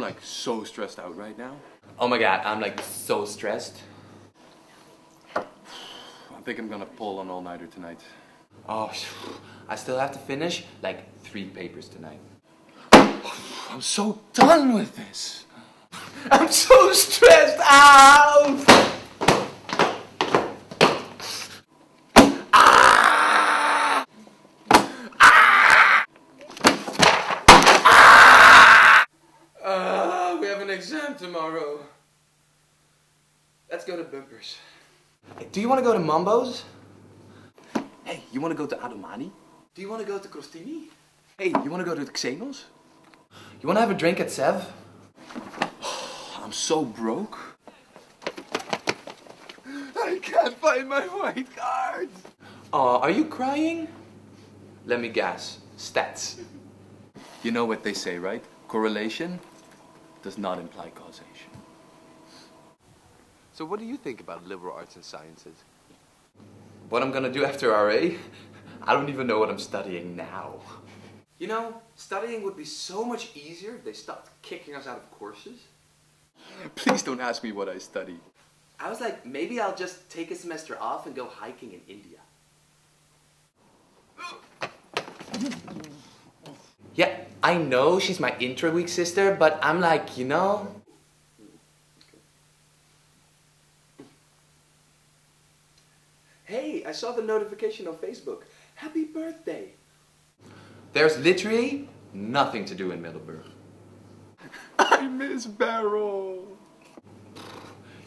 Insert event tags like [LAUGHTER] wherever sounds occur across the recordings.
I'm like so stressed out right now. Oh my god, I'm like so stressed. I think I'm gonna pull an all-nighter tonight. Oh, I still have to finish like three papers tonight. I'm so done with this. [LAUGHS] I'm so stressed out! Ah! Ah! Ah, we have an exam tomorrow. Let's go to Bumpers. Hey, do you want to go to Mambo's? Hey, you wanna go to Adomani? Do you want to go to Crostini? Hey, you wanna go to the Xenos? You want to have a drink at Sev? [SIGHS] I'm so broke. I can't find my white card. Aw, are you crying? Let me guess. Stats. You know what they say, right? Correlation does not imply causation. So what do you think about liberal arts and sciences? What I'm gonna do after RA? I don't even know what I'm studying now. You know, studying would be so much easier if they stopped kicking us out of courses. Please don't ask me what I study. I was like, maybe I'll just take a semester off and go hiking in India. Yeah, I know she's my intra-week sister, but I'm like, you know... Hey, I saw the notification on Facebook. Happy birthday! There's literally nothing to do in Middelburg. [LAUGHS] I miss Beryl.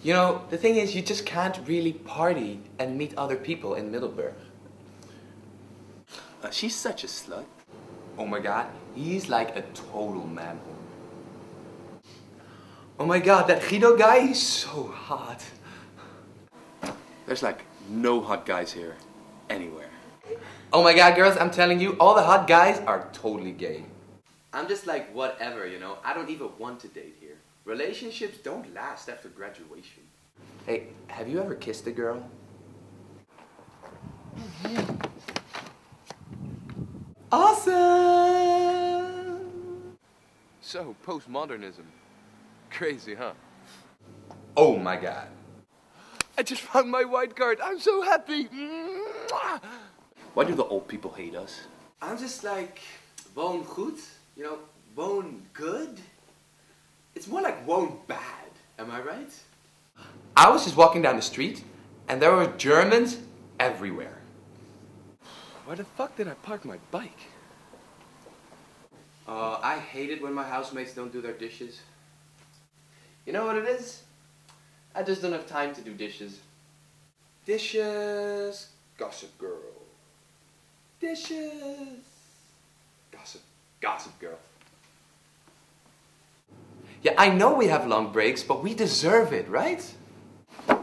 You know, the thing is, you just can't really party and meet other people in Middelburg. Uh, she's such a slut. Oh my god, he's like a total man. Oh my god, that Guido guy, is so hot. There's like no hot guys here, anywhere. Oh my god, girls, I'm telling you, all the hot guys are totally gay. I'm just like, whatever, you know, I don't even want to date here. Relationships don't last after graduation. Hey, have you ever kissed a girl? Mm-hmm. Awesome! So, postmodernism. Crazy, huh? Oh my god. I just found my white card. I'm so happy. Why do the old people hate us? I'm just like, woon goed, you know, woon good. It's more like woon bad, am I right? I was just walking down the street and there were Germans everywhere. Where the fuck did I park my bike? Uh, I hate it when my housemates don't do their dishes. You know what it is? I just don't have time to do dishes. Dishes, gossip girl. Dishes, gossip, gossip girl. Yeah, I know we have long breaks, but we deserve it, right?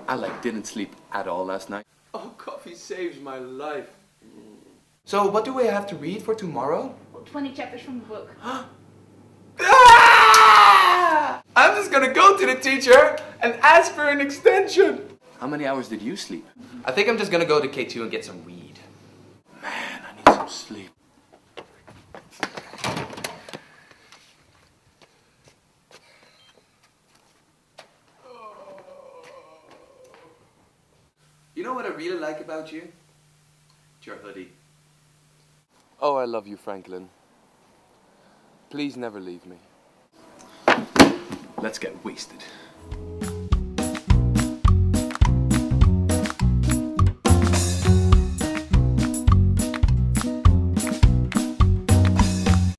I like didn't sleep at all last night. Oh, coffee saves my life. So, what do we have to read for tomorrow? 20 chapters from the book. [GASPS] Ah! I'm just gonna go to the teacher and ask for an extension. How many hours did you sleep? I think I'm just gonna go to K2 and get some weed. Man, I need some sleep. You know what I really like about you? It's your hoodie. Oh, I love you, Franklin. Please never leave me. Let's get wasted.